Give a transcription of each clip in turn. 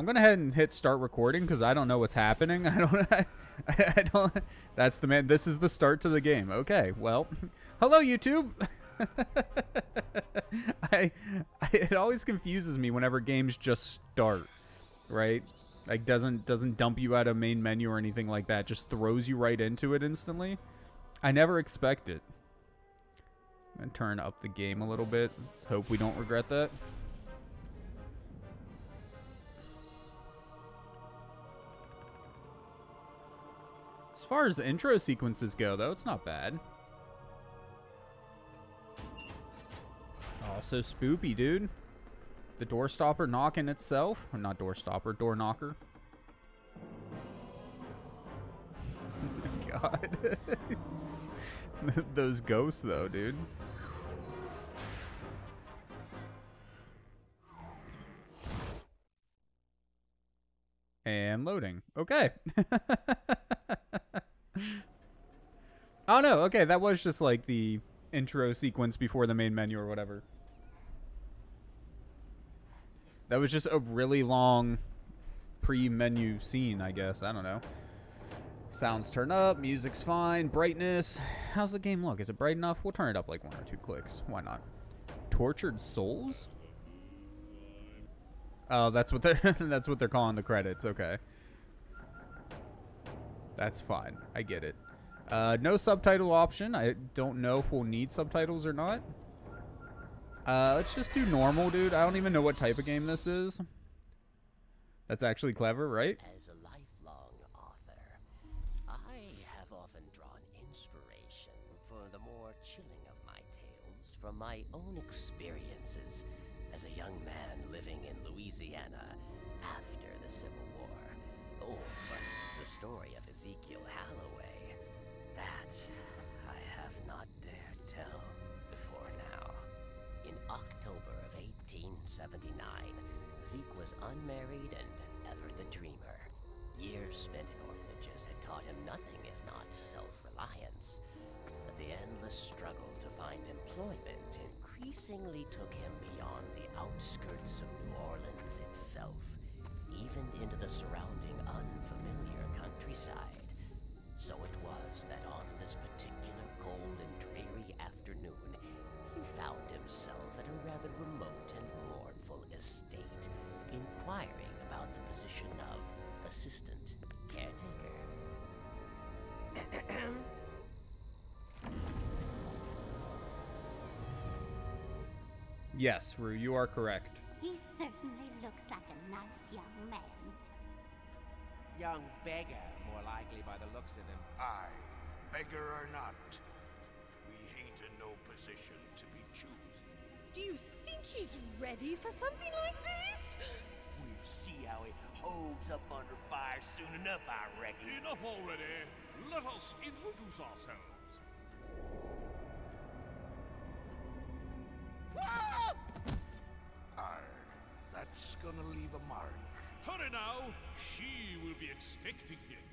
I'm gonna head and hit start recording because I don't know what's happening. I don't. I, I don't. That's the man. This is the start to the game. Okay. Well, hello YouTube. I, I it always confuses me whenever games just start, right? Like doesn't doesn't dump you out of main menu or anything like that. Just throws you right into it instantly. I never expect it. Gonna turn up the game a little bit. Let's hope we don't regret that. Far as intro sequences go, though, it's not bad. Oh, so spoopy, dude. The door stopper knocking itself. Or not door stopper, door knocker. God. Those ghosts, though, dude. And loading. Okay. oh, no. Okay, that was just like the intro sequence before the main menu or whatever. That was just a really long pre-menu scene, I guess. I don't know. Sounds turn up, music's fine, brightness. How's the game look? Is it bright enough? We'll turn it up like one or two clicks. Why not? Tortured Souls? Oh, that's what they're that's what they're calling the credits. Okay. That's fine. I get it. Uh, no subtitle option. I don't know if we'll need subtitles or not. Uh, let's just do normal, dude. I don't even know what type of game this is. That's actually clever, right? As a lifelong author, I have often drawn inspiration for the more chilling of my tales from my own experiences as a young man living in Louisiana after the Civil War. Or the story Ezekiel Holloway. That I have not dared tell before now. In October of 1879, Zeke was unmarried and ever the dreamer. Years spent in orphanages had taught him nothing if not self-reliance. But the endless struggle to find employment increasingly took him beyond the outskirts of New Orleans itself, even into the surrounding unfamiliar countryside. So it was that on this particular cold and dreary afternoon, he found himself at a rather remote and mournful estate, inquiring about the position of assistant caretaker. Yes, Rue, you are correct. He certainly looks like a nice young man. Young beggar, more likely by the looks of him. Aye, beggar or not, we ain't in no position to be choosing. Do you think he's ready for something like this? We'll see how he holds up under fire soon enough, I reckon. Enough already. Let us introduce ourselves. Ah! Aye, that's gonna leave a mark. Hurry now. She will be expecting him.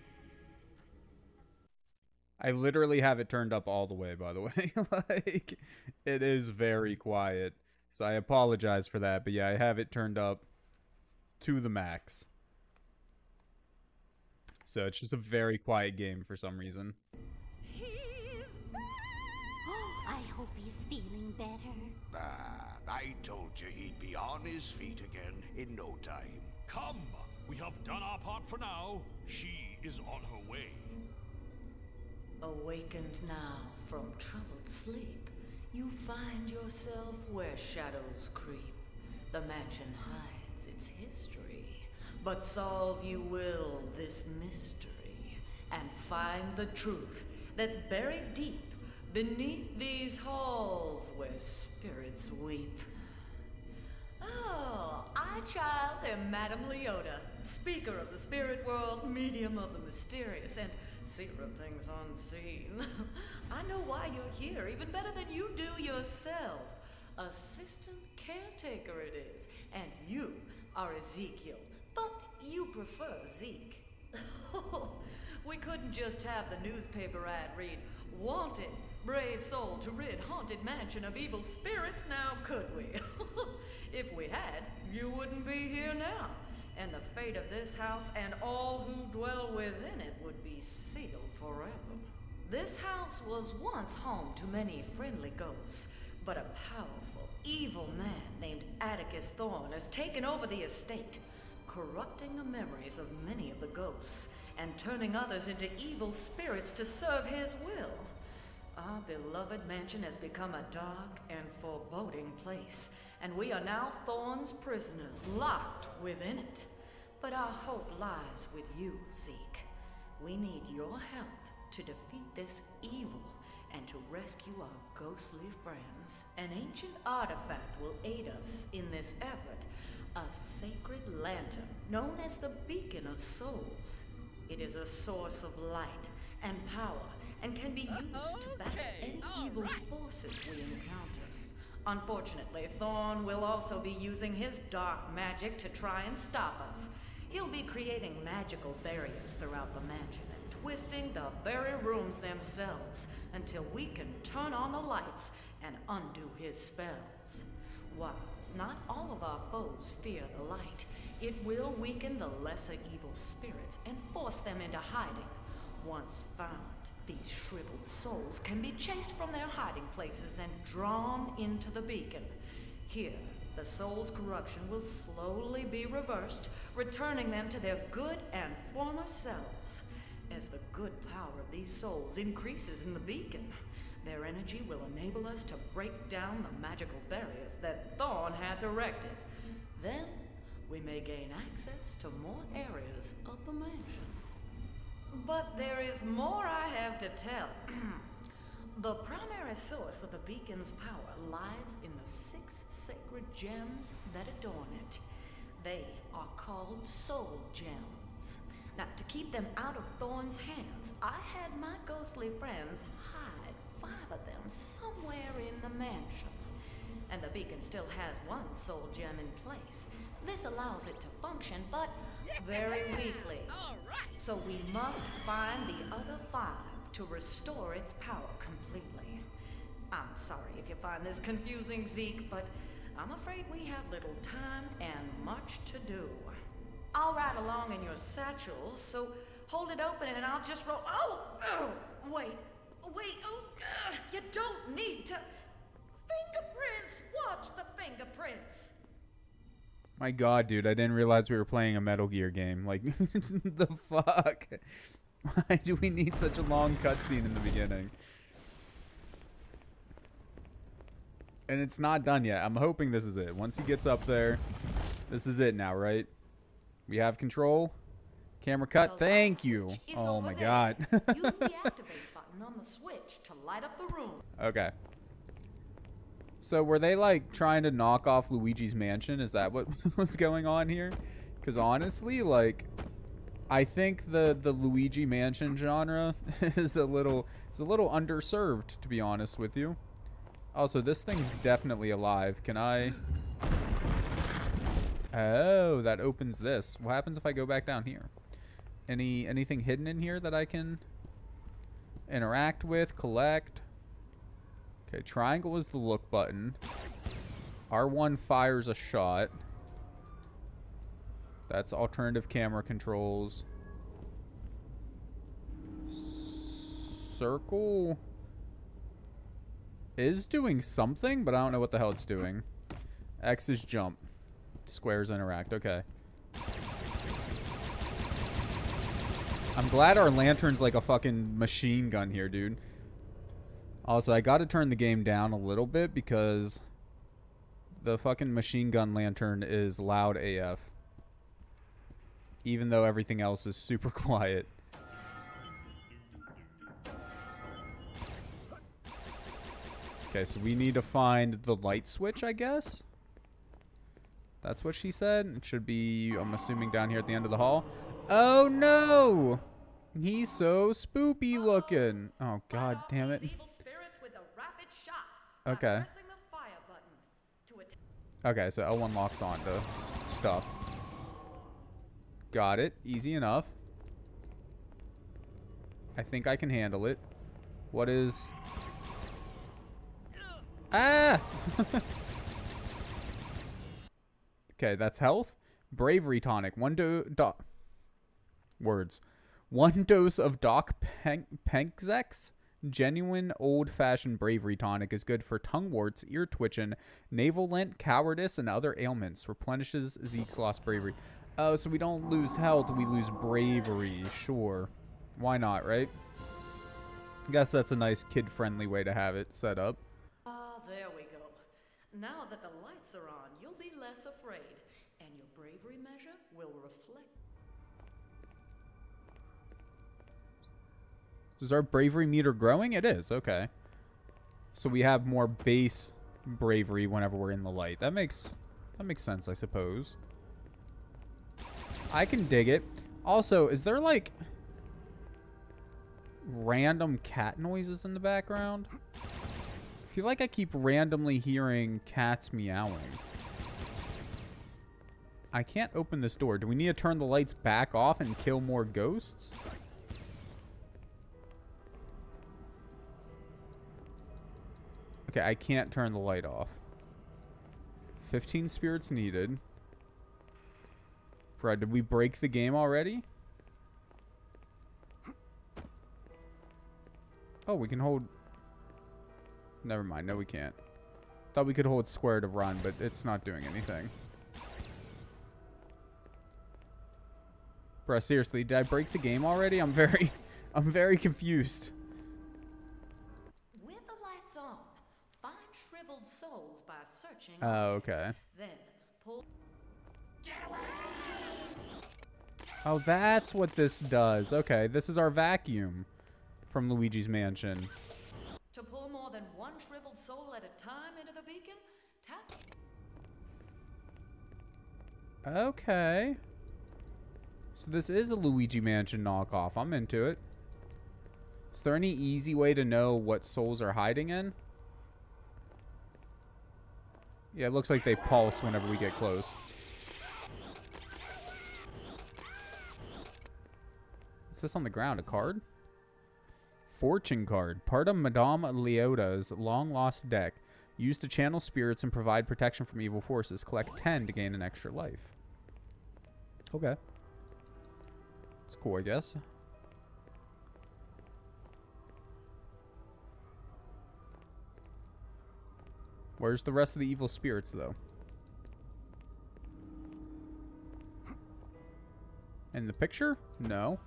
I literally have it turned up all the way, by the way. like, it is very quiet. So I apologize for that. But yeah, I have it turned up to the max. So it's just a very quiet game for some reason. He's back! I hope he's feeling better. Ah, I told you he'd be on his feet again in no time. Come. We have done our part for now. She is on her way. Awakened now from troubled sleep, you find yourself where shadows creep. The mansion hides its history, but solve you will this mystery and find the truth that's buried deep beneath these halls where spirits weep. Oh, I, child, am Madame Leota, speaker of the spirit world, medium of the mysterious, and seer of things unseen. I know why you're here, even better than you do yourself. Assistant caretaker it is, and you are Ezekiel, but you prefer Zeke. we couldn't just have the newspaper ad read, Wanted, brave soul to rid haunted mansion of evil spirits, now could we? if we had, you wouldn't be here now. And the fate of this house and all who dwell within it would be sealed forever. This house was once home to many friendly ghosts, but a powerful, evil man named Atticus Thorn has taken over the estate, corrupting the memories of many of the ghosts and turning others into evil spirits to serve his will. Our beloved mansion has become a dark and foreboding place, and we are now Thorn's prisoners, locked within it. But our hope lies with you, Zeke. We need your help to defeat this evil and to rescue our ghostly friends. An ancient artifact will aid us in this effort a sacred lantern known as the Beacon of Souls. It is a source of light and power and can be used to battle any evil forces we encounter. Unfortunately, Thorn will also be using his dark magic to try and stop us. He'll be creating magical barriers throughout the mansion and twisting the very rooms themselves until we can turn on the lights and undo his spells. While not all of our foes fear the light, it will weaken the lesser evil spirits and force them into hiding. Once found, these shriveled souls can be chased from their hiding places and drawn into the beacon. Here, the soul's corruption will slowly be reversed, returning them to their good and former selves. As the good power of these souls increases in the beacon, their energy will enable us to break down the magical barriers that Thorn has erected. Then, we may gain access to more areas of the mansion. But there is more I have to tell. the primary source of the beacon's power lies in the six sacred gems that adorn it. They are called soul gems. Now, to keep them out of Thorn's hands, I had my ghostly friends hide five of them somewhere in the mansion. And the beacon still has one soul gem in place. This allows it to function, but very weakly. So we must find the other five to restore its power completely. I'm sorry if you find this confusing, Zeke, but I'm afraid we have little time and much to do. I'll ride along in your satchels, so hold it open and I'll just roll. Oh! oh wait, wait, oh, uh, you don't need to. Fingerprints! Watch the fingerprints! My god, dude, I didn't realize we were playing a Metal Gear game. Like, the fuck? Why do we need such a long cutscene in the beginning? And it's not done yet. I'm hoping this is it. Once he gets up there, this is it now, right? We have control. Camera cut. Thank you. Oh my god. Use the activate button on the switch to light up the room. Okay. So were they like trying to knock off Luigi's Mansion? Is that what was going on here? Because honestly, like, I think the the Luigi Mansion genre is a little is a little underserved, to be honest with you. Also, this thing's definitely alive. Can I? Oh, that opens this. What happens if I go back down here? Any anything hidden in here that I can interact with, collect? Okay, triangle is the look button. R1 fires a shot. That's alternative camera controls. Circle is doing something, but I don't know what the hell it's doing. X is jump. Squares interact. Okay. I'm glad our lantern's like a fucking machine gun here, dude. Also, I got to turn the game down a little bit because the fucking machine gun lantern is loud AF. Even though everything else is super quiet. Okay, so we need to find the light switch, I guess? That's what she said. It should be, I'm assuming, down here at the end of the hall. Oh, no! He's so spoopy looking. Oh, god damn it. Okay. Okay, so L1 locks on to stuff. Got it. Easy enough. I think I can handle it. What is... Ah! okay, that's health. Bravery tonic. One do, do words. One dose of Doc Pen- Penkzex. Genuine old-fashioned bravery tonic is good for tongue warts, ear twitching, navel lint, cowardice, and other ailments. Replenishes Zeke's lost bravery. Oh, so we don't lose health, we lose bravery. Sure. Why not, right? I guess that's a nice kid-friendly way to have it set up. Ah, there we go. Now that the lights are on, you'll be less afraid, Is our bravery meter growing? It is. Okay. So we have more base bravery whenever we're in the light. That makes that makes sense, I suppose. I can dig it. Also, is there like random cat noises in the background? I feel like I keep randomly hearing cats meowing. I can't open this door. Do we need to turn the lights back off and kill more ghosts? Okay, I can't turn the light off. 15 spirits needed. Fred, did we break the game already? Oh, we can hold... Never mind. No, we can't. Thought we could hold square to run, but it's not doing anything. Bruh, seriously, did I break the game already? I'm very... I'm very confused. With the lights on, find shriveled souls by searching. Oh, okay. Then pull. Oh, that's what this does. Okay, this is our vacuum from Luigi's Mansion. To pull more than one shriveled soul at a time into the beacon, tap. Okay. So this is a Luigi Mansion knockoff. I'm into it. Is there any easy way to know what souls are hiding in? Yeah, it looks like they pulse whenever we get close. What's this on the ground? A card? Fortune card. Part of Madame Leota's long lost deck. Used to channel spirits and provide protection from evil forces. Collect 10 to gain an extra life. Okay. It's cool, I guess. Where's the rest of the evil spirits, though? In the picture? No.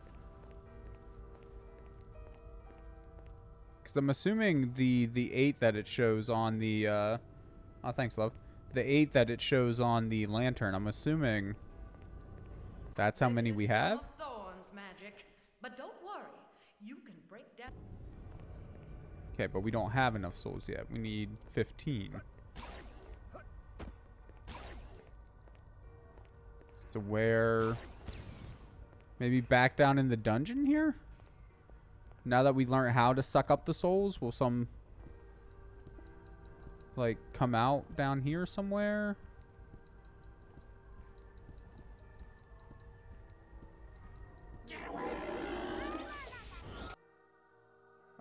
Because I'm assuming the the eight that it shows on the. Uh, oh, thanks, love. The eight that it shows on the lantern. I'm assuming that's how This many we have. Thorn's magic, but don't Okay, but we don't have enough souls yet. We need 15. To where... Maybe back down in the dungeon here? Now that we learned how to suck up the souls, will some... Like, come out down here somewhere?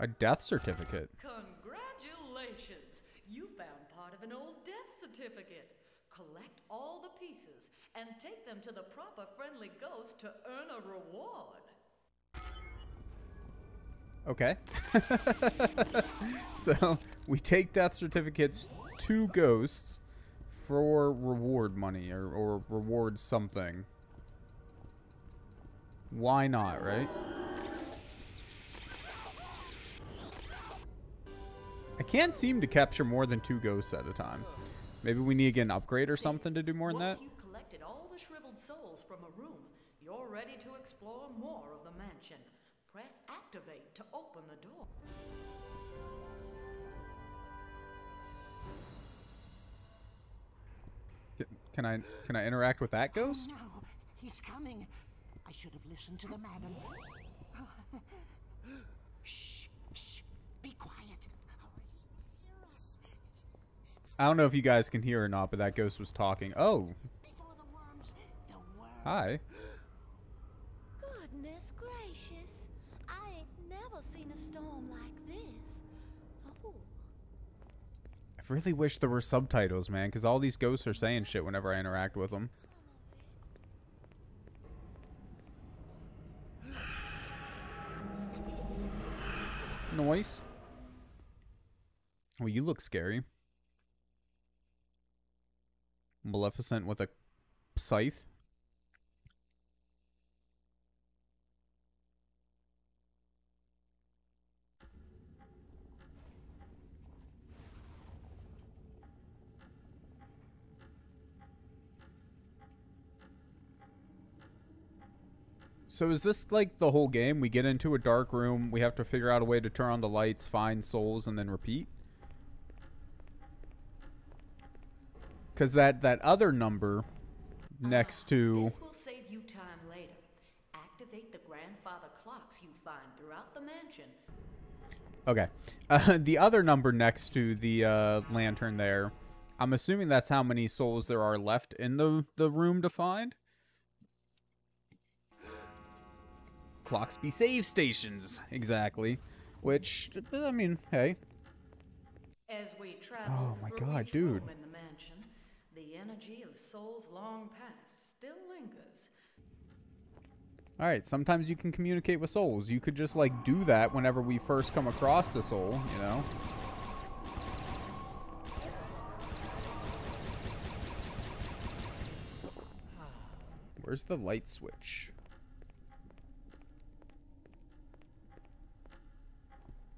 A death certificate. Congratulations! You found part of an old death certificate. Collect all the pieces and take them to the proper friendly ghost to earn a reward. Okay. so we take death certificates to ghosts for reward money or, or reward something. Why not, right? I can't seem to capture more than two ghosts at a time. Maybe we need to get an upgrade or something to do more than that. Once you've collected all the shriveled souls from a room, you're ready to explore more of the mansion. Press activate to open the door. Can I can I interact with that ghost? Oh, No, he's coming. I should have listened to the madam. shh, shh, I don't know if you guys can hear or not, but that ghost was talking. Oh. Worms, Hi. Goodness gracious. I ain't never seen a storm like this. Oh. I really wish there were subtitles, man, because all these ghosts are saying shit whenever I interact with them. Noise. Well, you look scary. Maleficent with a scythe. So is this like the whole game? We get into a dark room, we have to figure out a way to turn on the lights, find souls, and then repeat? Because that, that other number next to... This will save you time later. Activate the grandfather clocks you find throughout the mansion. Okay. Uh, the other number next to the uh, lantern there, I'm assuming that's how many souls there are left in the, the room to find? Clocks be save stations. Exactly. Which, I mean, hey. As we travel Oh my God, dude. room in the mansion, the energy of souls long past still lingers. Alright, sometimes you can communicate with souls. You could just, like, do that whenever we first come across the soul, you know? Where's the light switch?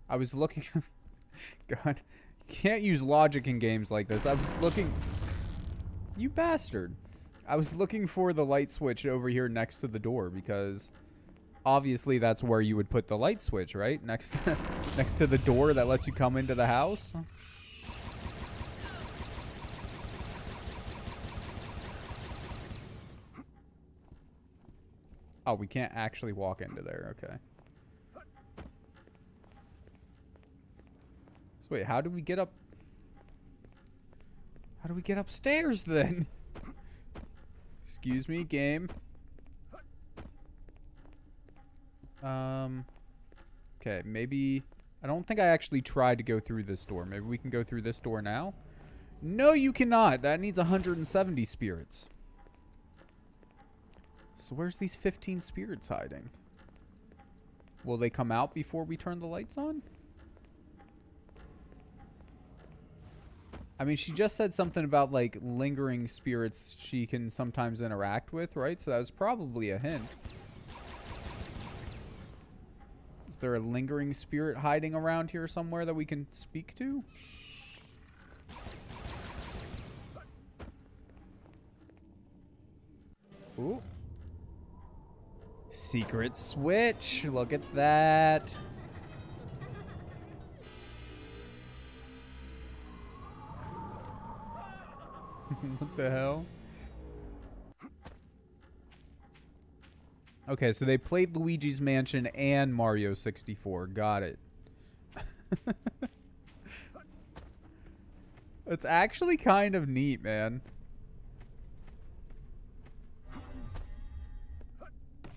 I was looking... God. You can't use logic in games like this. I was looking... You bastard. I was looking for the light switch over here next to the door because obviously that's where you would put the light switch, right? Next next to the door that lets you come into the house. Oh, we can't actually walk into there. Okay. So wait, how do we get up? How do we get upstairs then? Excuse me, game. Um. Okay, maybe. I don't think I actually tried to go through this door. Maybe we can go through this door now? No, you cannot. That needs 170 spirits. So where's these 15 spirits hiding? Will they come out before we turn the lights on? I mean, she just said something about, like, lingering spirits she can sometimes interact with, right? So that was probably a hint. Is there a lingering spirit hiding around here somewhere that we can speak to? Ooh. Secret switch. Look at that. what the hell? Okay, so they played Luigi's Mansion and Mario 64. Got it. It's actually kind of neat, man.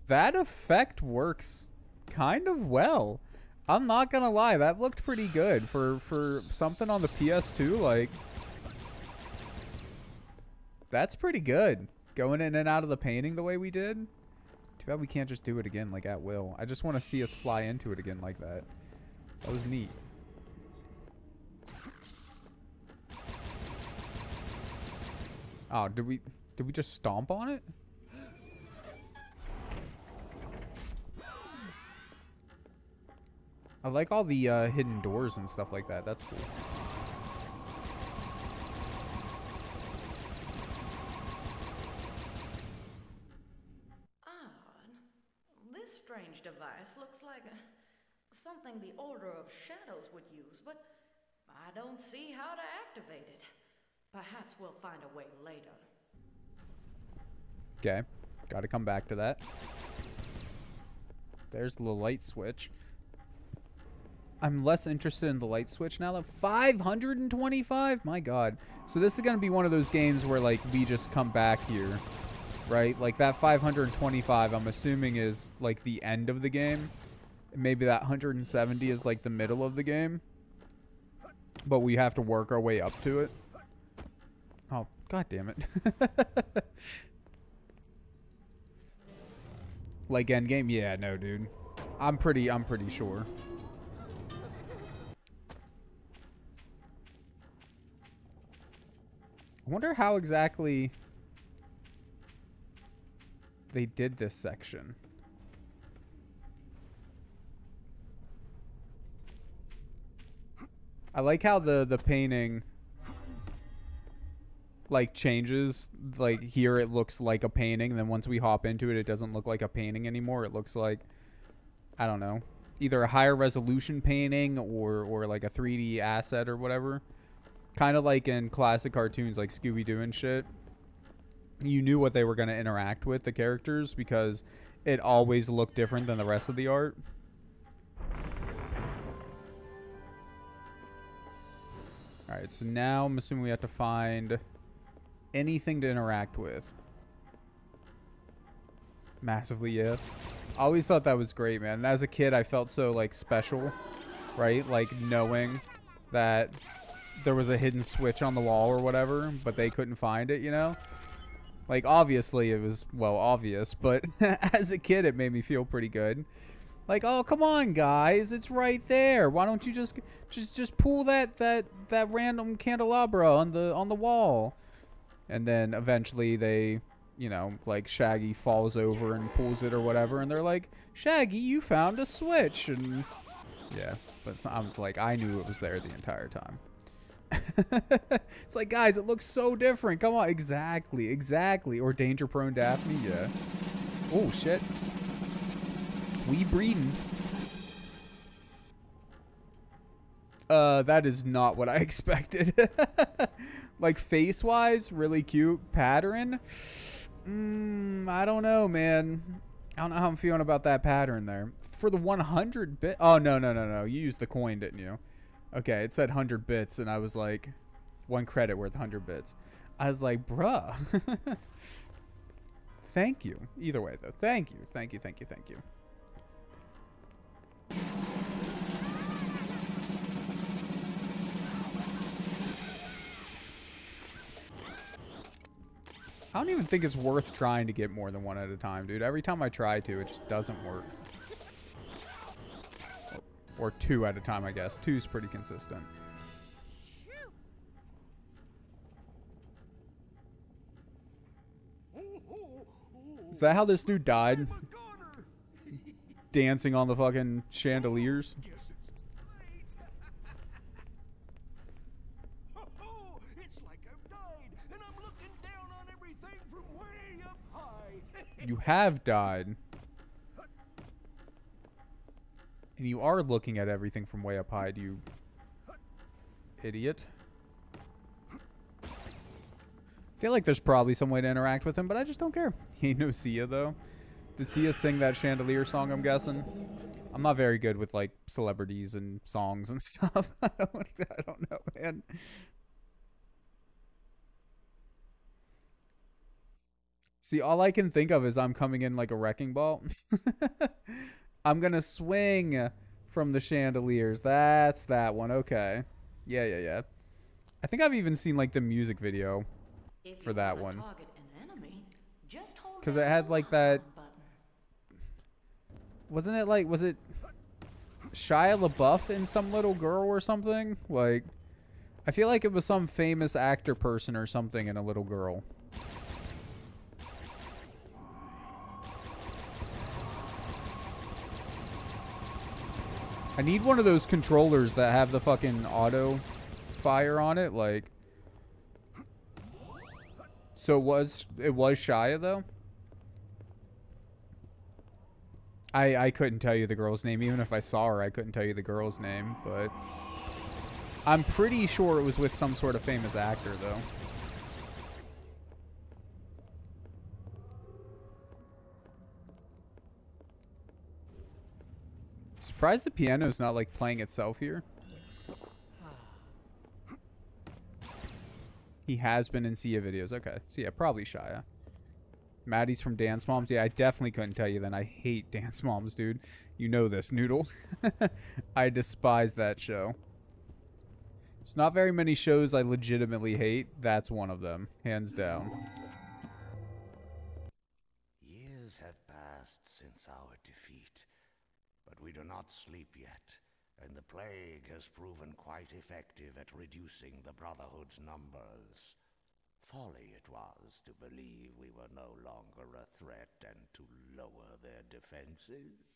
That effect works kind of well. I'm not gonna lie, that looked pretty good for for something on the PS2. Like, that's pretty good. Going in and out of the painting the way we did. Too bad we can't just do it again like at will. I just want to see us fly into it again like that. That was neat. Oh, did we did we just stomp on it? I like all the uh, hidden doors and stuff like that. That's cool. Odd. This strange device looks like uh, the Order of Shadows would use, but I don't see how to activate it. Perhaps we'll find a way later. Okay. Got to come back to that. There's the light switch. I'm less interested in the light switch now. That 525? My god. So this is going to be one of those games where like we just come back here. Right? Like that 525 I'm assuming is like the end of the game maybe that 170 is like the middle of the game. But we have to work our way up to it. Oh, god damn it. like endgame? Yeah, no, dude. I'm pretty I'm pretty sure. I wonder how exactly they did this section. I like how the the painting like changes like here it looks like a painting and then once we hop into it it doesn't look like a painting anymore. It looks like i don't know either a higher resolution painting or or like a 3d asset or whatever. Kind of like in classic cartoons like scooby-doo and shit. You knew what they were going to interact with the characters because it always looked different than the rest of the art all right so now i'm assuming we have to find anything to interact with. Massively, yeah. I always thought that was great, man. And as a kid, I felt so, like, special, right? Like, knowing that there was a hidden switch on the wall or whatever, but they couldn't find it, you know? Like, obviously, it was, well, obvious, but as a kid, it made me feel pretty good. Like, oh, come on, guys, it's right there. Why don't you just, just, just pull that, that, that random candelabra on the, on the wall? and then eventually they you know like shaggy falls over and pulls it or whatever and they're like shaggy you found a switch. And yeah but i'm like i knew it was there the entire time. It's like guys it looks so different. Come on. Exactly exactly. Or danger prone daphne yeah. Oh shit we breeding uh that is not what i expected like face wise, really cute pattern. Mm, I don't know, man. I don't know how I'm feeling about that pattern there. For the 100 bit. Oh, no, no, no, no. You used the coin, didn't you? Okay, it said 100 bits, and I was like, one credit worth 100 bits. I was like, bruh. thank you. Either way, though. Thank you. Thank you, thank you, thank you. I don't even think it's worth trying to get more than one at a time, dude. Every time I try to, it just doesn't work. Or, two at a time, I guess. Two's pretty consistent. Is that how this dude died? Dancing on the fucking chandeliers? You have died. And you are looking at everything from way up high, do you idiot. I feel like there's probably some way to interact with him, but I just don't care. He ain't no Sia, though. Did Sia sing that Chandelier song, I'm guessing? I'm not very good with, like, celebrities and songs and stuff. I don't, I don't know, man. See, all I can think of is I'm coming in like a wrecking ball. I'm going to swing from the chandeliers. That's that one. Okay. Yeah, yeah, yeah. I think I've even seen like the music video for that one. Because it had like that. Wasn't it like, was it Shia LaBeouf in some little girl or something? Like, I feel like it was some famous actor person or something in a little girl. I need one of those controllers that have the fucking auto fire on it, like. So it was it was Shia though. I I couldn't tell you the girl's name even if I saw her. I couldn't tell you the girl's name, but I'm pretty sure it was with some sort of famous actor though. Surprised the piano's not like playing itself here. He has been in Sia videos. Okay. So yeah, probably Shia. Maddie's from Dance Moms. Yeah, I definitely couldn't tell you then. I hate Dance Moms, dude. You know this, Noodle. I despise that show. It's not very many shows I legitimately hate. That's one of them. Hands down. Do not sleep yet, and the plague has proven quite effective at reducing the Brotherhood's numbers. Folly it was to believe we were no longer a threat and to lower their defenses.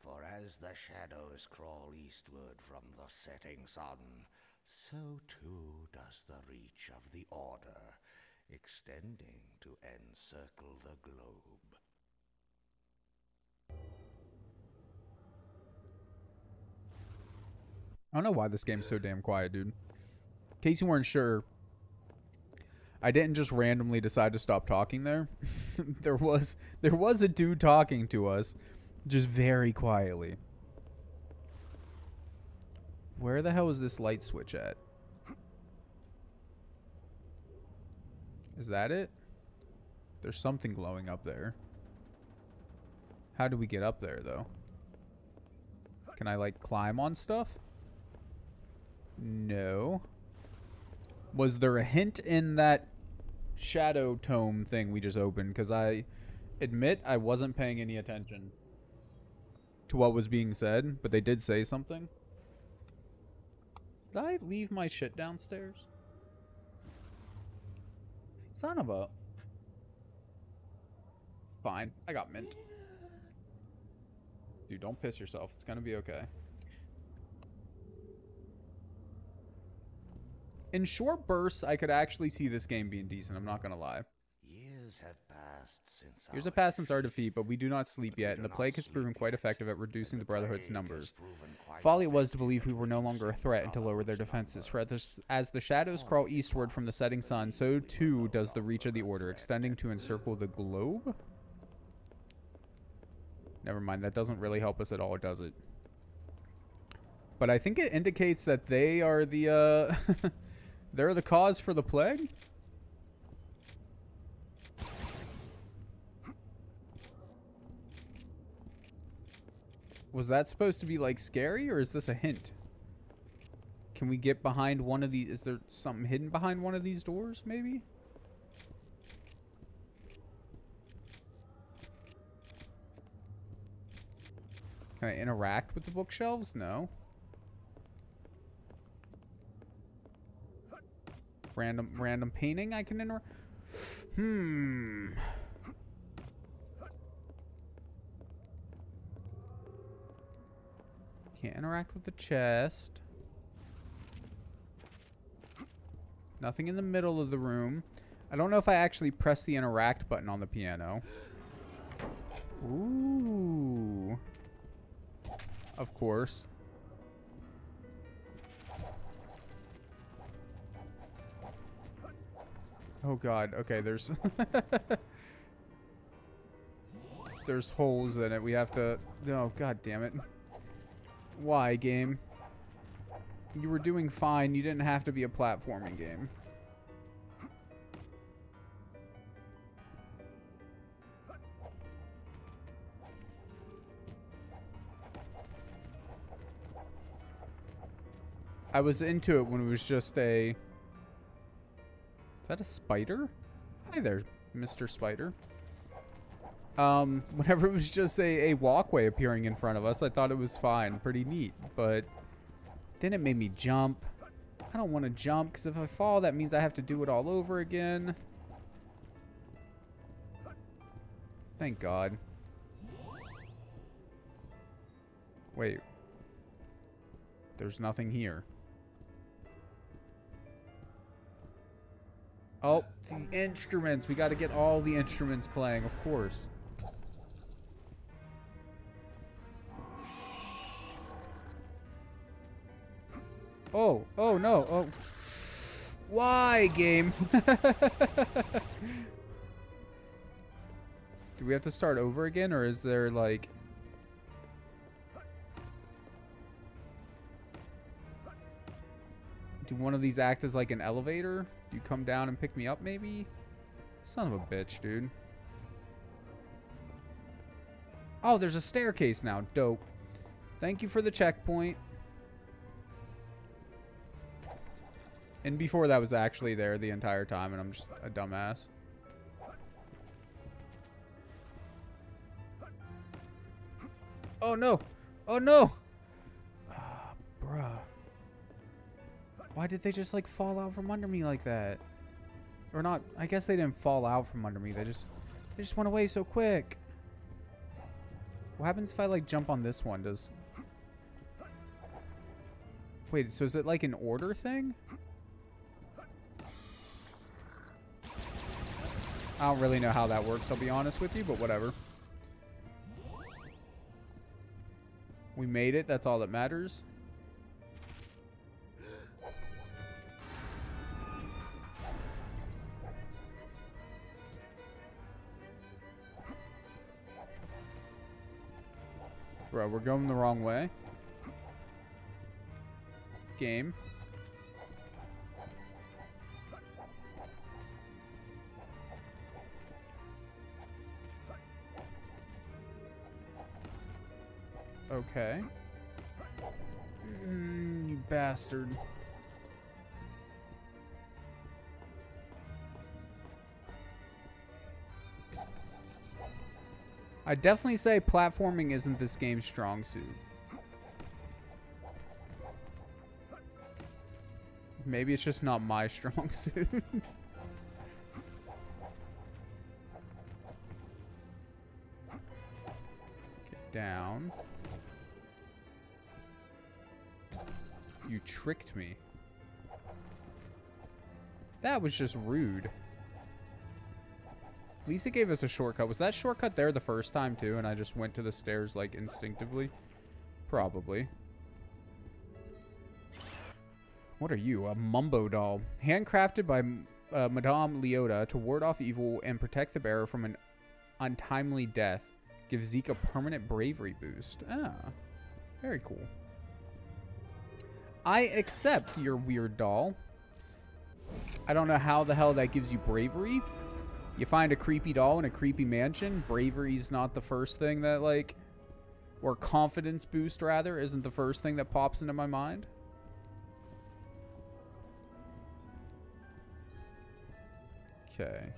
For as the shadows crawl eastward from the setting sun, so too does the reach of the Order, extending to encircle the globe. I don't know why this game's so damn quiet, dude. In case you weren't sure, I didn't just randomly decide to stop talking there. there was there was a dude talking to us, just very quietly. Where the hell is this light switch at? Is that it? There's something glowing up there. How do we get up there, though? Can I, like, climb on stuff? No. Was there a hint in that shadow tome thing we just opened? Because I admit I wasn't paying any attention to what was being said, but they did say something. Did I leave my shit downstairs? Son of a... It's fine. I got mint. Dude, don't piss yourself. It's gonna be okay. In short bursts, I could actually see this game being decent. I'm not gonna lie. Years have passed since Years our have passed since our defeat, but we do not sleep but yet, and the plague has proven quite effective at reducing the the Brotherhood's numbers. Folly it was to believe we were no longer a threat and to lower their defenses. For as, as the shadows crawl eastward from the setting sun, so too does the reach of the Order, extending to encircle the globe? Never mind, that doesn't really help us at all, does it? But I think it indicates that they are the, uh... they're the cause for the plague? Was that supposed to be like scary or is this a hint? Can we get behind one of these? Is there something hidden behind one of these doors maybe? Can I interact with the bookshelves? No. Random random painting I can interact. Hmm. Can't interact with the chest. Nothing in the middle of the room. I don't know if I actually press the interact button on the piano. Ooh. Of course. Oh god, okay, there's There's holes in it. We have to Oh god damn it. Why, game? You were doing fine. You didn't have to be a platforming game. I was into it when it was just a... Is that a spider? Hi there, Mr. Spider. Um, whenever it was just a, a walkway appearing in front of us, I thought it was fine, pretty neat. But then it made me jump. I don't want to jump, because if I fall, that means I have to do it all over again. Thank God. Wait. There's nothing here. Oh, the instruments. We got to get all the instruments playing, of course. Oh, oh no, oh. Why, game? Do we have to start over again, or is there, like... Do one of these act as, like, an elevator? You come down and pick me up, maybe? Son of a bitch, dude. Oh, there's a staircase now. Dope. Thank you for the checkpoint. And before that was actually there the entire time, and I'm just a dumbass. Oh no! Oh no! Why did they just like fall out from under me like that? Or not, I guess they didn't fall out from under me. They just, they just went away so quick. What happens if I, like, jump on this one? Does... Wait, so is it like an order thing? I don't really know how that works, I'll be honest with you, but whatever. We made it, that's all that matters. We're going the wrong way. Game. Okay. Mm, you bastard. I definitely say platforming isn't this game's strong suit. Maybe it's just not my strong suit. Get down. You tricked me. That was just rude. It gave us a shortcut. Was that shortcut there the first time too and I just went to the stairs like instinctively? Probably. What are you? A Mumbo doll. Handcrafted by uh, Madame Leota to ward off evil and protect the bearer from an untimely death. Give Zeke a permanent bravery boost. Ah. Very cool. I accept your weird doll. I don't know how the hell that gives you bravery. You find a creepy doll in a creepy mansion. Bravery's not the first thing that, like... Or confidence boost, rather, isn't the first thing that pops into my mind. Okay.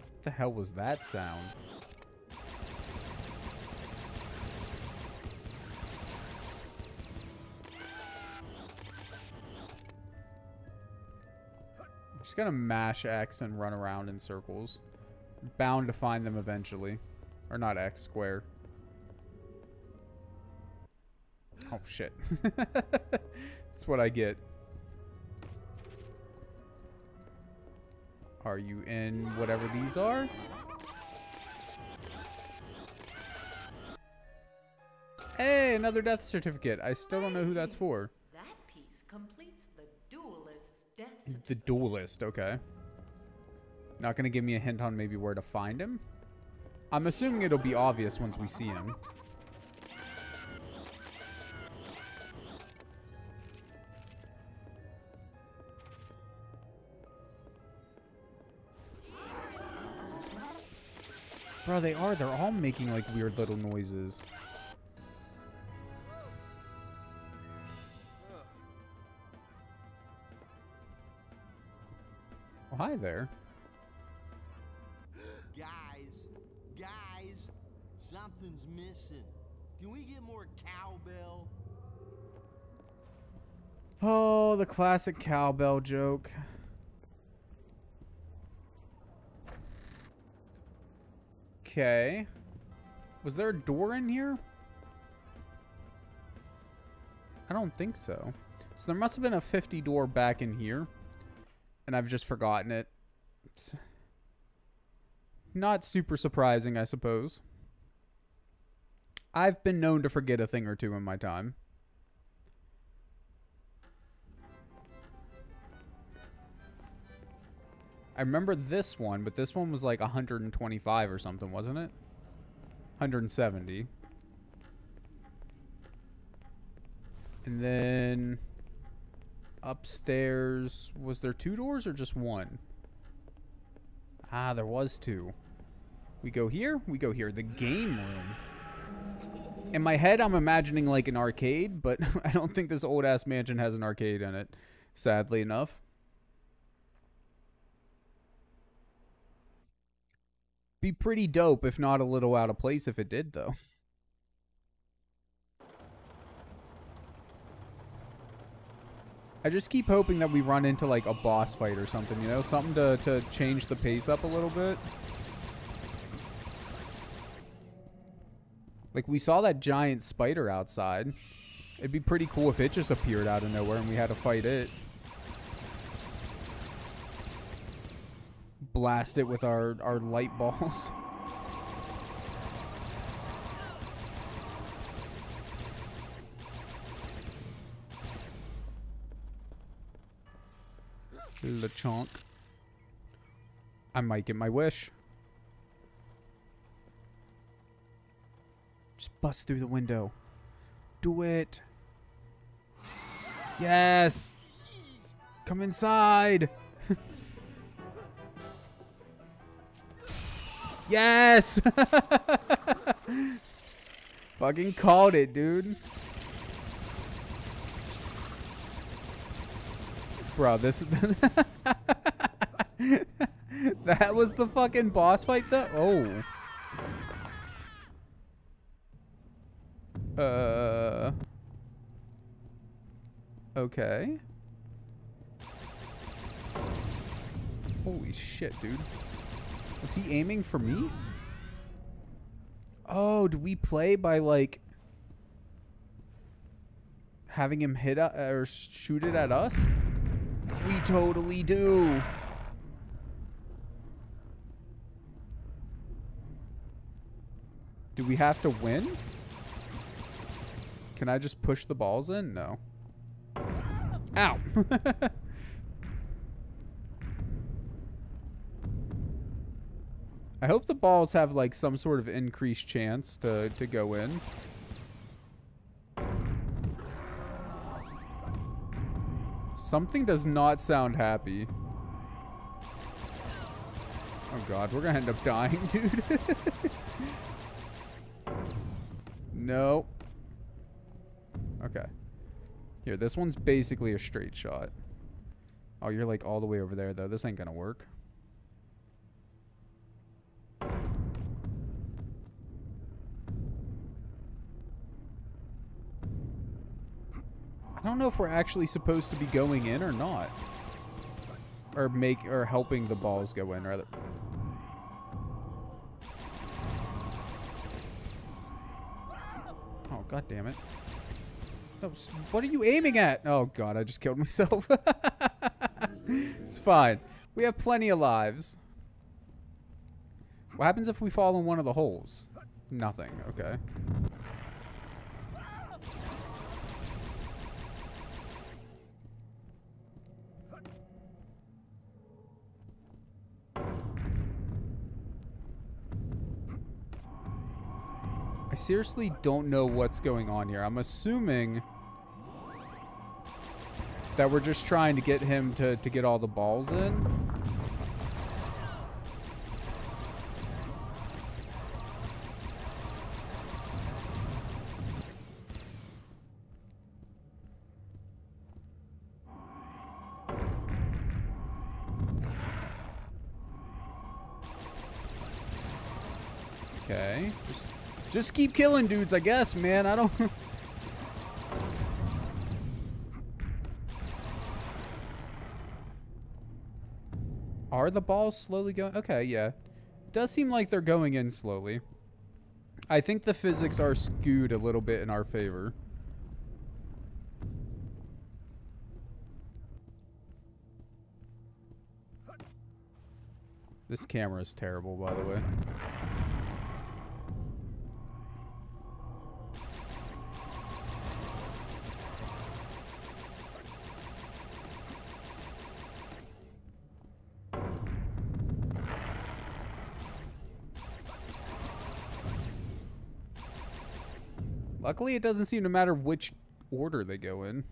What the hell was that sound? Just gonna mash X and run around in circles. Bound to find them eventually. Or not X, square. Oh shit. That's what I get. Are you in whatever these are? Hey, another death certificate. I still don't know who that's for. That piece completes the duelist's death The duelist, okay. Not gonna give me a hint on maybe where to find him? I'm assuming it'll be obvious once we see him. Bro, they are. They're all making like weird little noises. There. Guys, guys, something's missing. Can we get more cowbell? Oh, the classic cowbell joke. Okay. Was there a door in here? I don't think so. So there must have been a 50 door back in here. And I've just forgotten it. Not super surprising, I suppose. I've been known to forget a thing or two in my time. I remember this one, but this one was like 125 or something, wasn't it? 170. And then upstairs, was there two doors or just one? Ah, there was two. We go here, we go here. The game room. In my head, I'm imagining like an arcade, but I don't think this old ass mansion has an arcade in it, sadly enough. Be pretty dope, if not a little out of place if it did, though. I just keep hoping that we run into like a boss fight or something, you know, something to, to change the pace up a little bit. Like we saw that giant spider outside. It'd be pretty cool if it just appeared out of nowhere and we had to fight it. Blast it with our, our light balls. LeChonk. I might get my wish. Just bust through the window. Do it. Yes. Come inside. yes. Fucking called it, dude. Bro, this That was the fucking boss fight though? Oh. Uh. Okay. Holy shit, dude. Was he aiming for me? Oh, do we play by like having him hit uh, or shoot it at us? We totally do. Do we have to win? Can I just push the balls in? No. Ow! I hope the balls have like some sort of increased chance to, to go in. Something does not sound happy. Oh god, we're gonna end up dying, dude. no. Okay. Here, this one's basically a straight shot. Oh, you're like all the way over there, though. This ain't gonna work. I don't know if we're actually supposed to be going in or not. Or make or helping the balls go in rather. Oh god damn it. No, what are you aiming at? Oh god, I just killed myself. it's fine. We have plenty of lives. What happens if we fall in one of the holes? Nothing. Okay. I seriously don't know what's going on here. I'm assuming that we're just trying to get him to, to get all the balls in. Keep killing dudes, I guess, man. I don't... Are the balls slowly going? Okay, yeah. Does seem like they're going in slowly. I think the physics are skewed a little bit in our favor. This camera is terrible, by the way. Luckily, it doesn't seem to matter which order they go in.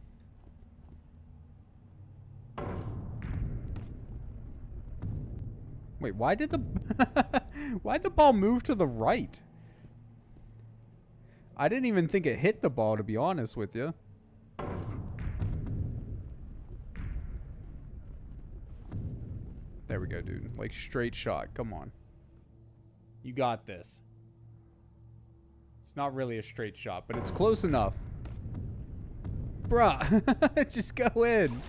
Wait, why did the why did the ball move to the right? I didn't even think it hit the ball, to be honest with you. There we go, dude. Like, straight shot. Come on. You got this. It's not really a straight shot, but it's close enough. Bruh, just go in.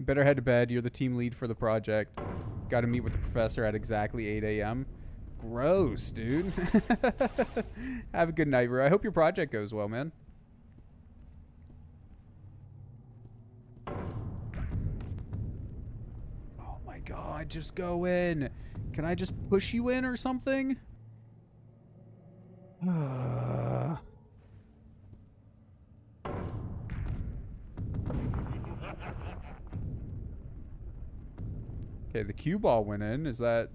Better head to bed. You're the team lead for the project. Got to meet with the professor at exactly 8 a.m. Gross, dude. Have a good night, bro. I hope your project goes well, man. Just go in. Can I just push you in or something? okay, the cue ball went in. Is that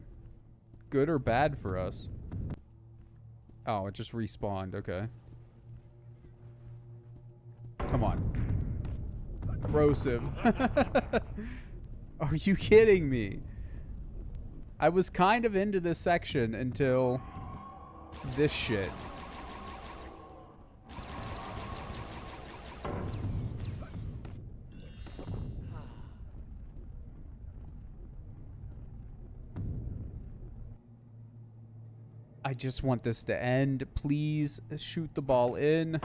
good or bad for us? Oh, it just respawned. Okay. Come on. Corrosive. Are you kidding me? I was kind of into this section until this shit. I just want this to end. Please shoot the ball in.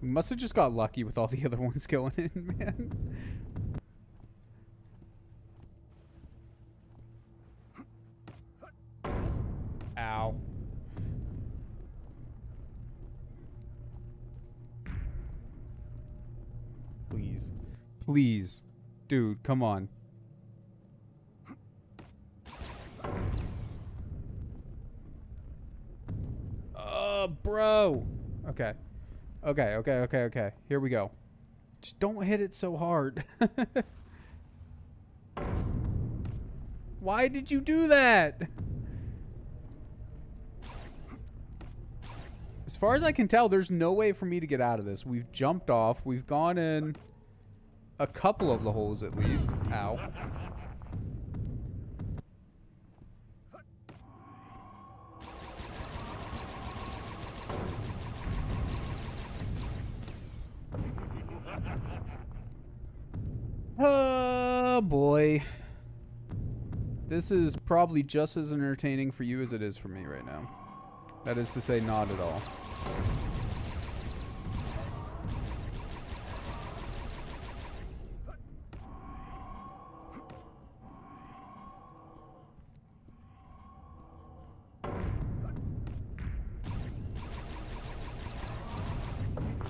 We must have just got lucky with all the other ones going in, man. Ow. Please. Please. Dude, come on. Uh, bro. Okay. Okay, okay, okay, okay. Here we go. Just don't hit it so hard. Why did you do that? As far as I can tell, there's no way for me to get out of this. We've jumped off. We've gone in a couple of the holes at least. Ow. This is probably just as entertaining for you as it is for me right now. That is to say, not at all.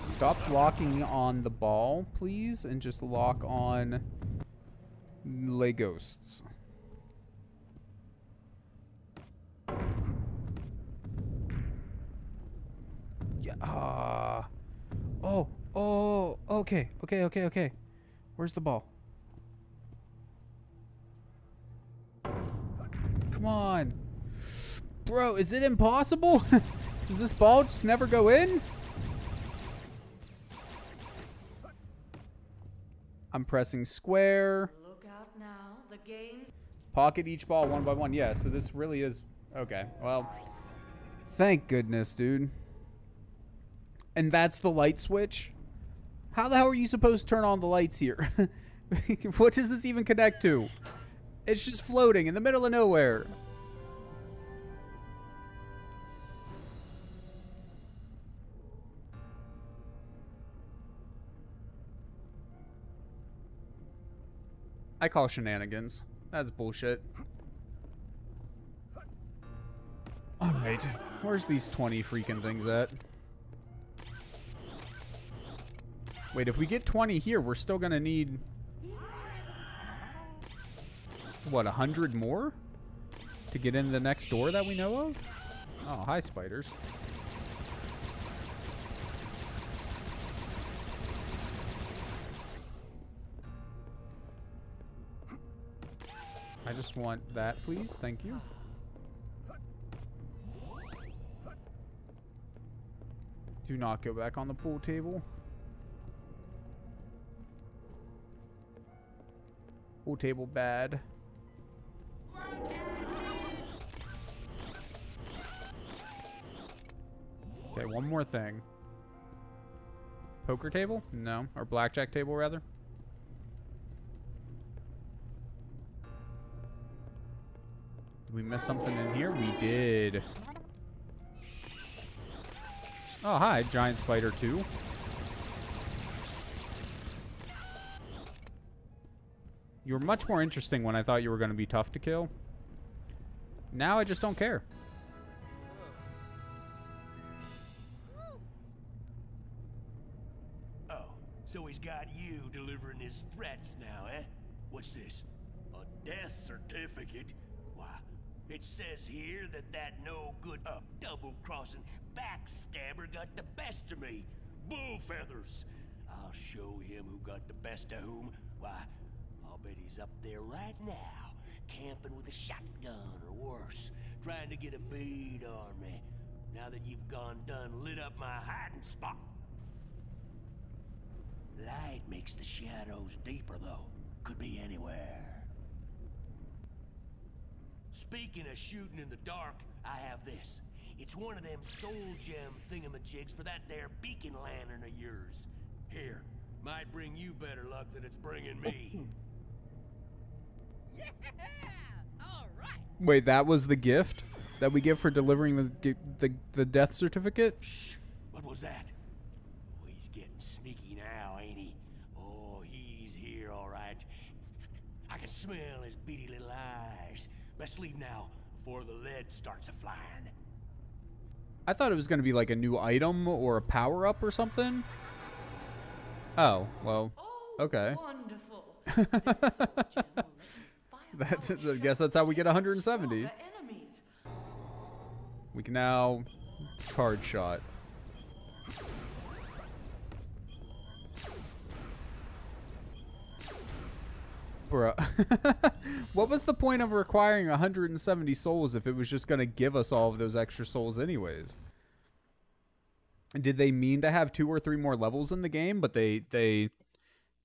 Stop locking on the ball, please, and just lock on lay Ah. oh. Oh. Okay. Okay. Okay. Okay. Where's the ball? Come on. Bro, is it impossible? Does this ball just never go in? I'm pressing square. Look out now. The game's Pocket each ball one by one. Yeah, so this really is... Okay, well... Thank goodness, dude. And that's the light switch? How the hell are you supposed to turn on the lights here? what does this even connect to? It's just floating in the middle of nowhere. I call shenanigans. That's bullshit. Alright. Where's these 20 freaking things at? Wait, if we get 20 here, we're still gonna need... What, 100 more? To get into the next door that we know of? Oh, hi, spiders. I just want that, please. Thank you. Do not go back on the pool table. Pool table bad. Okay, one more thing. Poker table? No. Or blackjack table, rather. Did we miss something in here? We did. Oh, hi, giant spider too. You were much more interesting when I thought you were going to be tough to kill. Now I just don't care. Oh, so he's got you delivering his threats now, eh? What's this? A death certificate? Why, it says here that that no-good up double-crossing backstabber got the best of me. Bull feathers. I'll show him who got the best of whom. Why, bet he's up there right now, camping with a shotgun or worse, trying to get a bead on me. Now that you've gone done lit up my hiding spot. Light makes the shadows deeper, though. Could be anywhere. Speaking of shooting in the dark, I have this. It's one of them soul gem thingamajigs for that there beacon lantern of yours. Here, might bring you better luck than it's bringing me. Wait, that was the gift that we give for delivering the the, the death certificate? What was that? Oh, he's getting sneaky now, ain't he? Oh, he's here, all right. I can smell his beady little eyes. Best leave now before the lead starts a flying. I thought it was going to be like a new item or a power up or something. Oh, well, okay. Wonderful. That's, I guess that's how we get 170. We can now charge shot. Bruh. what was the point of requiring 170 souls if it was just going to give us all of those extra souls anyways? Did they mean to have two or three more levels in the game, but they they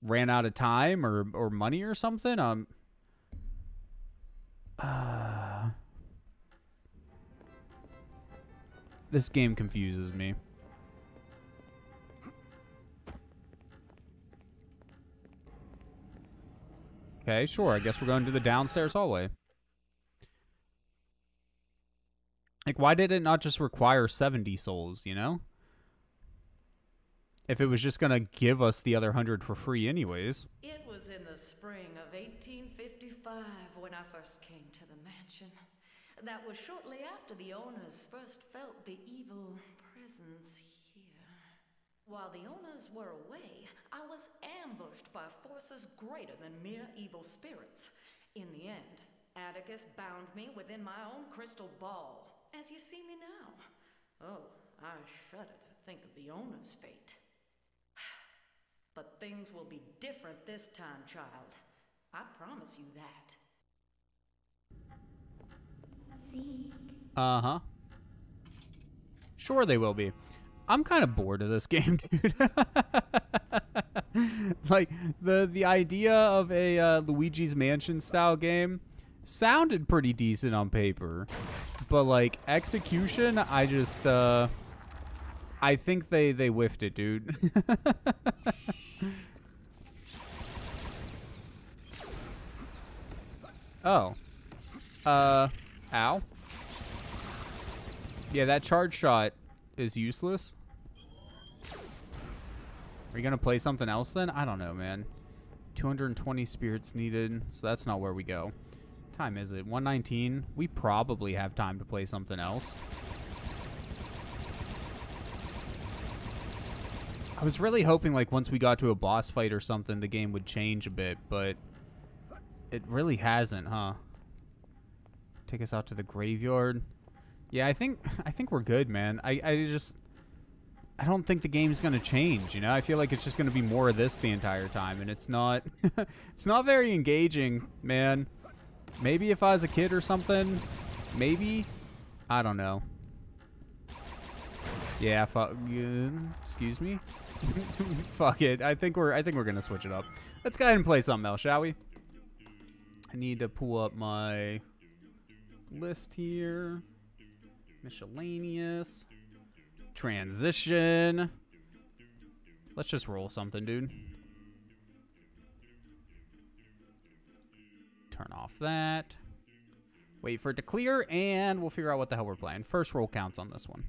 ran out of time or or money or something? Um uh, this game confuses me. Okay, sure. I guess we're going to the downstairs hallway. Like, why did it not just require 70 souls, you know? If it was just going to give us the other 100 for free anyways. It was in the spring of 1855 when I first came to the mansion. That was shortly after the owners first felt the evil presence here. While the owners were away, I was ambushed by forces greater than mere evil spirits. In the end, Atticus bound me within my own crystal ball, as you see me now. Oh, I shudder to think of the owner's fate. But things will be different this time, child. I promise you that. Uh huh. Sure, they will be. I'm kind of bored of this game, dude. like the the idea of a uh, Luigi's Mansion style game sounded pretty decent on paper, but like execution, I just uh, I think they they whiffed it, dude. oh. Uh, ow. Yeah, that charge shot is useless. Are you going to play something else then? I don't know, man. 220 spirits needed, so that's not where we go. Time is it? 119? We probably have time to play something else. I was really hoping like once we got to a boss fight or something the game would change a bit, but it really hasn't, huh? Take us out to the graveyard. Yeah, I think I think we're good, man. I, I just I don't think the game's gonna change, you know? I feel like it's just gonna be more of this the entire time, and it's not it's not very engaging, man. Maybe if I was a kid or something, maybe. I don't know. Yeah, fuck. Uh, excuse me. fuck it. I think we're I think we're gonna switch it up. Let's go ahead and play something else, shall we? I need to pull up my list here. Miscellaneous. Transition. Let's just roll something, dude. Turn off that. Wait for it to clear, and we'll figure out what the hell we're playing. First roll counts on this one.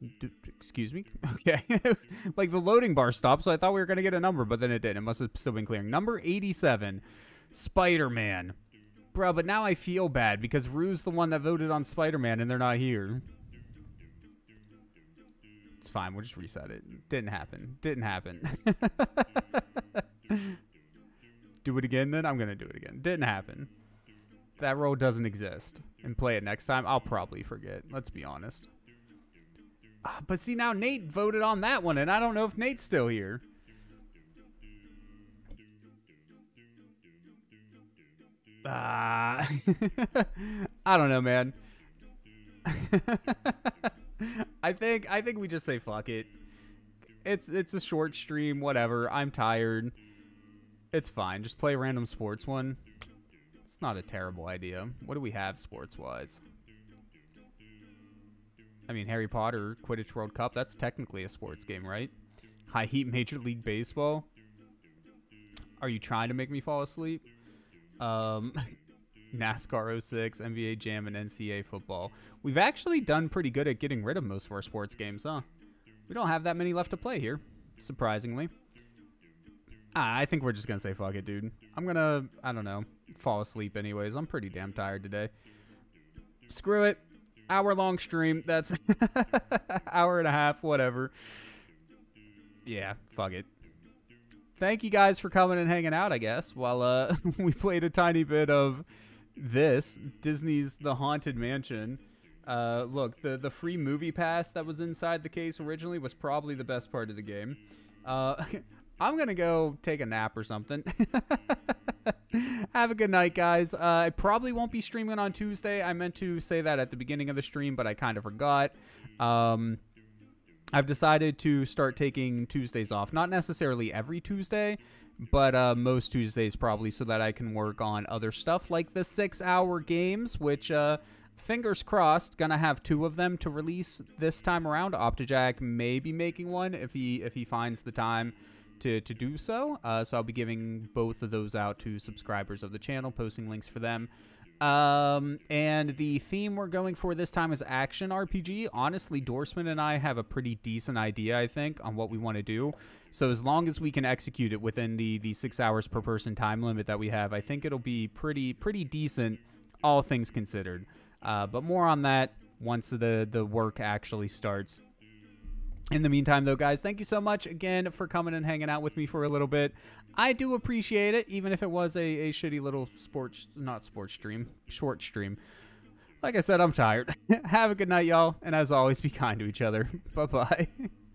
D- excuse me? Okay. like the loading bar stopped, so I thought we were going to get a number, but then it didn't. It must have still been clearing. Number 87, Spider Man. Bro, but now I feel bad because Rue's the one that voted on Spider Man and they're not here. It's fine. We'll just reset it. Didn't happen. Didn't happen. do it again then? I'm going to do it again. Didn't happen. That role doesn't exist. And play it next time. I'll probably forget. Let's be honest. Ah, But see, now Nate voted on that one, and I don't know if Nate's still here. Ah, I don't know, man. I think I think we just say fuck it. It's it's a short stream, whatever. I'm tired. It's fine. Just play random sports one. It's not a terrible idea. What do we have sports wise? I mean, Harry Potter, Quidditch World Cup, that's technically a sports game, right? High Heat Major League Baseball. Are you trying to make me fall asleep? Um, NASCAR 06, NBA Jam, and NCAA football. We've actually done pretty good at getting rid of most of our sports games, huh? We don't have that many left to play here, surprisingly. Ah, I think we're just gonna say fuck it, dude. I'm gonna, I don't know, fall asleep anyways. I'm pretty damn tired today. Screw it. Hour long stream. That's hour and a half, whatever. Yeah, fuck it. Thank you guys for coming and hanging out, I guess, while uh, we played a tiny bit of this Disney's The Haunted Mansion. Uh, look, the, the free movie pass that was inside the case originally was probably the best part of the game. Uh, I'm going to go take a nap or something. Have a good night, guys. Uh, I probably won't be streaming on Tuesday. I meant to say that at the beginning of the stream, but I kind of forgot. Um, I've decided to start taking Tuesdays off. Not necessarily every Tuesday, but uh, most Tuesdays probably so that I can work on other stuff like the six hour games, which, uh, fingers crossed, gonna have two of them to release this time around. Optajack may be making one if he if he finds the time to, to do so. Uh, so I'll be giving both of those out to subscribers of the channel, posting links for them. Um, and the theme we're going for this time is action RPG. Honestly, Dorsman and I have a pretty decent idea, I think, on what we want to do. So as long as we can execute it within the the six hours per person time limit that we have, I think it'll be pretty pretty decent, all things considered. Uh, but more on that once the the work actually starts. In the meantime, though, guys, thank you so much again for coming and hanging out with me for a little bit. I do appreciate it, even if it was a, a shitty little sports, not sports stream, short stream. Like I said, I'm tired. Have a good night, y'all. And as always, be kind to each other. Bye bye.